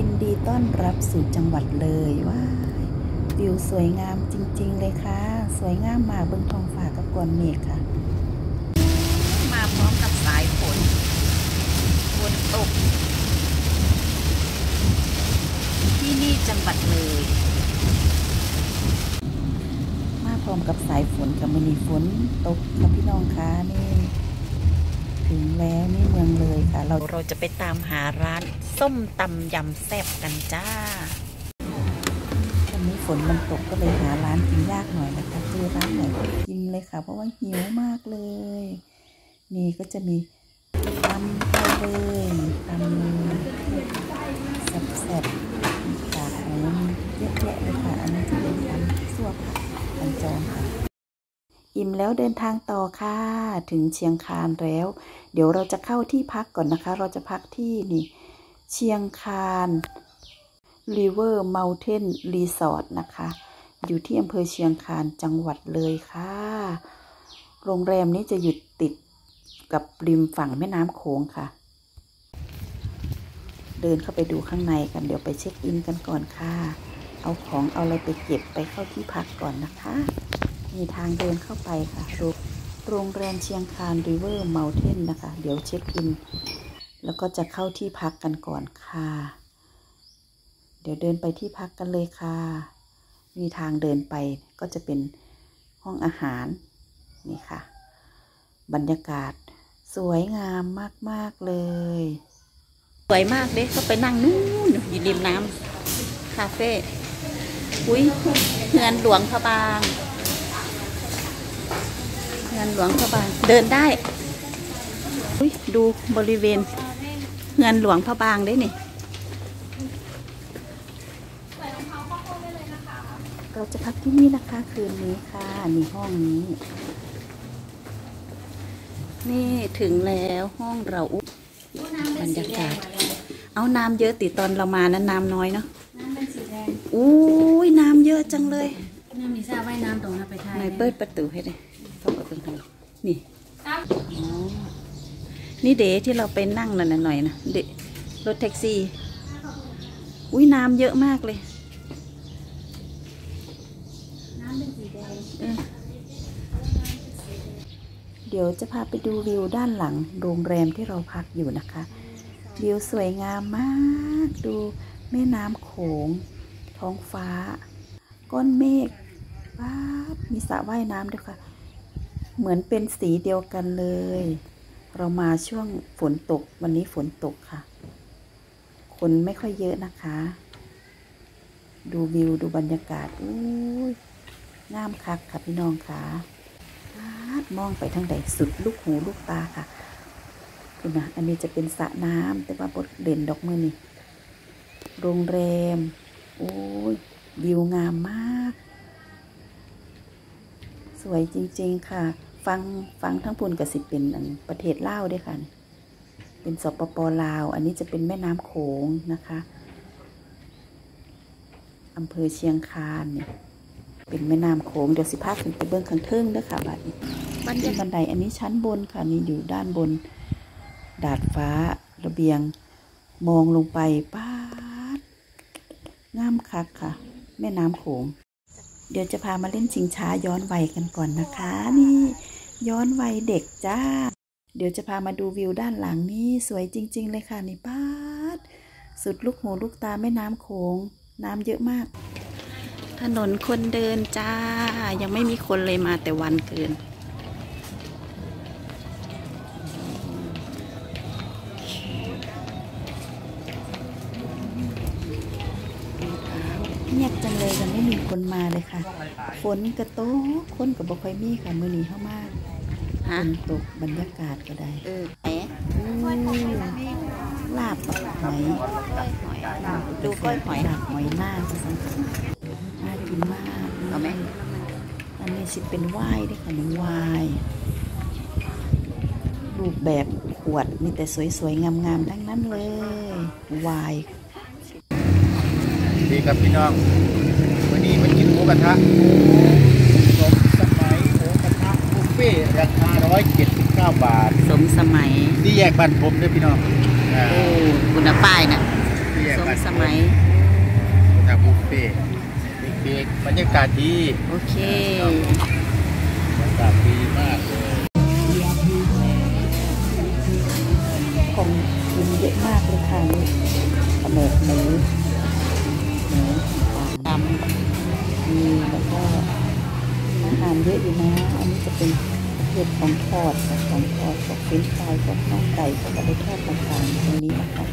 ยินดีต้อนรับสู่จังหวัดเลยว้ายวิวสวยงามจริง ๆ เลยค่ะ สวยงามมากเบื้องท้องฟ้ากับกวนเมฆค่ะ มาพร้อมกับสายฝนฝนตก ที่นี่จังหวัดเลย มาพร้อมกับสายฝนกับมณีฝนตกค่ะพี่น้องคะนี่ ถึงแล้วนี่เมืองเลยค่ะ เราเราจะไปตามหาร้านส้มตำยำแซ่บกันจ้าวันนี้ฝนมันตกก็เลยหาร้านกินยากหน่อยนะคะเจอร้านไหนก็กินเลยค่ะ เพราะว่าหิวมากเลย นี่ก็จะมีตำไปเลยตำเลยแซ่บๆมีขาหมูเยอะแยะเลยค่ะ อันนี้จะเป็นตำซั่วผักอันจองค่ะอิ่มแล้วเดินทางต่อค่ะ ถึงเชียงคานแล้ว เดี๋ยวเราจะเข้าที่พักก่อนนะคะ เราจะพักที่นี่ เชียงคาน River Mountain Resort นะคะ อยู่ที่อำเภอเชียงคานจังหวัดเลยค่ะ โรงแรมนี้จะอยู่ติดกับริมฝั่งแม่น้ำโขงค่ะ เดินเข้าไปดูข้างในกัน เดี๋ยวไปเช็คอินกันก่อนค่ะ เอาของเอาอะไรไปเก็บไปเข้าที่พักก่อนนะคะ มีทางเดินเข้าไปค่ะโรง โรงแรมเชียงคานริเวอร์เมลเทนนะคะ เดี๋ยวเช็คอิน แล้วก็จะเข้าที่พักกันก่อนค่ะ เดี๋ยวเดินไปที่พักกันเลยค่ะ มีทางเดินไปก็จะเป็นห้องอาหาร นี่ค่ะ บรรยากาศสวยงามมาก ๆ เลย สวยมากเลยก็ไปนั่งนู่นอยู่ริมน้ำคาเฟ่อุ้ยเงินหลวงพระบาง งานหลวงพระบางเดินได้อุ้ยดูบริเวณงานหลวงพระบางได้นี่เราจะพักที่นี่นะคะคืนนี้ค่ะนี่ห้องนี้ นี่ถึงแล้วห้องเราอุ๊ยบรรยากาศ เอาน้ำเยอะติดตอนเรามานั้นน้ำน้อยเนาะน้ำเป็นสีแดงอุ้ยน้ำเยอะจังเลยน้ำมีสระว่ายน้ำตรงนั้นไปทายไหนเปิดประตูให้เลย เข้าปรงนี้นี่อ๋นี่เดที่เราไปนั่งนั่นน่ะหน่อยนะเดรถแท็กซี่ อุ้ยน้ำเยอะมากเลย น้ำเป็นสีแดงเดี๋ยวจะพาไปดูวิวด้านหลังโรงแรมที่เราพักอยู่นะคะ วิวสวยงามมาก ดูแม่น้ำโขง ท้องฟ้า ก้อนเมฆว้าบมีสระว่ายน้ำด้วยค่ะ เหมือนเป็นสีเดียวกันเลย เรามาช่วงฝนตกวันนี้ฝนตกค่ะ คนไม่ค่อยเยอะนะคะ ดูวิวดูบรรยากาศอุ้ยงามคักค่ะพี่น้องค่ะมองไปทางใดสุดลูกหูลูกตาค่ะคุณนะอันนี้จะเป็นสระน้ำแต่ว่าบดเด่นดอกมือนี่โรงแรม โอ้ยวิวงามมาก สวยจริง ๆ ค่ะ ฟังฟังทั้งพูนกับสิเป็นอันประเทศลาวด้วยค่ะนี่เป็นสปปลาว อันนี้จะเป็นแม่น้ำโขงนะคะอำเภอเชียงคานเนี่ยเป็นแม่น้ำโขงเดี๋ยวสิพาขึ้นไปเบื้องข้างเทิงเด้วยค่ะบัดนี้บันไดบันไดอันนี้ชั้นบนค่ะนี่อยู่ด้านบน ดาดฟ้าระเบียง มองลงไปป้าดงามคักค่ะ แม่น้ำโขง เดี๋ยวจะพามาเล่นชิงช้าย้อนวัยกันก่อนนะคะ นี่ ย้อนวัยเด็กจ้า เดี๋ยวจะพามาดูวิวด้านหลังนี้สวยจริง ๆ เลยค่ะนี่ป้าด สุดลูกหูลูกตาแม่น้ำโขง น้ำเยอะมาก ถนนคนเดินจ้า ยังไม่มีคนเลยมาแต่วันเกิน นมาเลยค่ะ ฝนกระโตกคนกับบ่ค่อยมีค่ะมือนี้เข้ามากฝนตกบรรยากาศก็ได้เออแหมลาบหอยดูก้อยหอยลาบหอยหน้าจะสังน่ากินมากเอาไหมอันนี้สิเป็นวายด้วยค่ะนี่วายรูปแบบขวดมีแต่สวยๆ งามๆทั้งนั้นเลยวายดีครับพี่น้องวันนี้มา กินหมูกระทะสมสมัยหมูกระทะบุฟเฟ่ต์ราคา179 บาท สมสมัยที่แยกบ้านผมด้วยพี่น้องอ่าโอ้คุณป้ายนะที่แยกสมบ้านสมัยทางบุฟเฟ่ต์เด็กๆบรรยากาศดีโอเค บรรยากาศดีมากเลย ของกินเยอะมากเลยค่ะนี่ขนมหมูหมูต่า งๆมีแล้วก็อาหารเยอะอยู่นะ อันนี้จะเป็นประเภทของทอดกับของทอดกับเฟรนช์ฟรายพวกน่องไก่พวกอะไรทอดต่างๆตรงนี้นะคะ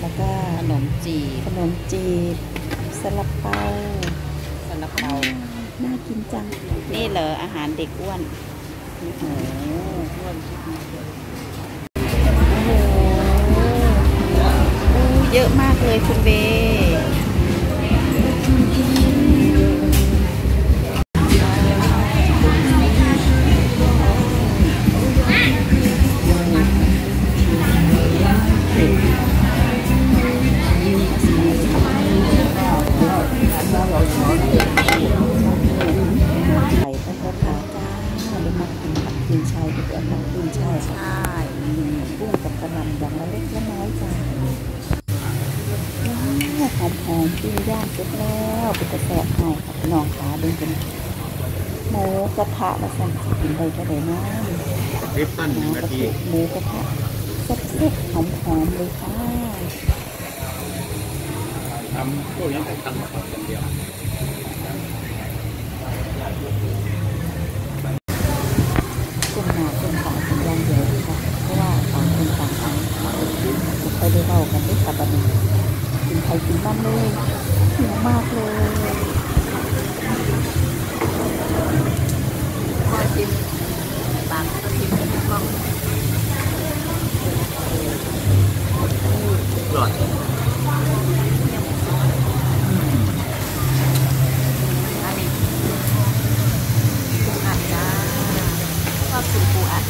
แล้วก็ขนมจีขนมจีบซาลาเปาซาลาเปาน่ากินจัง นี่เหรออาหารเด็กอ้วนโอ้โหอ้วนโอ้โหเยอะมากเลยคุณเบ ปิ้งย่างเสร็จแล้วเป็นกระแสบให้ค่ะพี่น้องขาดึงเป็นหมูกระทะละสั่งกินได้ก็ได้นะริบตั้นหนึ่งนาทีหมูกระทะแซ่บๆหอมๆเลยค่ะทำพวกนี้ทำมาคนเดียว ก้มหน้าก้มตาเป็นอย่างเดียวเลยค่ะ เพราะว่าต่างคนต่างทำไม่ค่อยได้เล่ากันด้วยค่ะบัดนี้กินไทยกินบ้านเลยหิวมากเลย พอชิมปากก็ชิมเป็นกล้อง หลอด อันนี้ปูอัดจ้าชอบกินปูอัด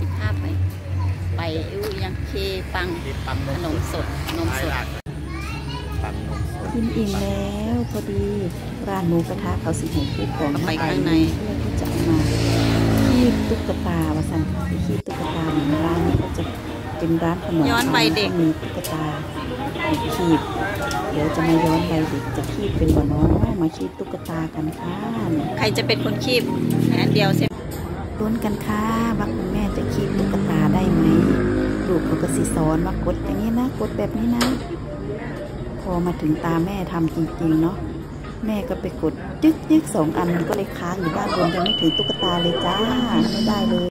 สิบห้าไป ไปอุ้ยยังเค ปังที่ปั๊มขนมสดนมสดปั๊มนมสดกินอิ่มแล้วพอดีร้านหมูกระทะเขาสิเห็นคือของไปข้างในเพื่อที่จะเอามาคีบตุ๊กตาวาสันไปคีบตุ๊กตาเหมือนร้านนี้ก็จะเป็นร้านขนมย้อนวัยเด็กมีตุ๊กตาคีบเดี๋ยวจะมาย้อนวัยเด็กจะคีบเป็นบ่น้อยมาคีบตุ๊กตากันค่ะเนี่ยใครจะเป็นคนคีบอันเดียวใช่ไหมลุ้นกันค่ะว่าคุณแม่จะคีบตุ๊กตาได้ไหม ลูกเขาก็สิสอนว่ากดอย่างนี้นะกดแบบนี้นะ พอมาถึงตาแม่ทำจริง ๆ เนาะแม่ก็ไปกดยึกยึกสองอันมันก็เลยค้างอยู่ด้านบนยังไม่ถึงตุ๊กตาเลยจ้าไม่ได้เลย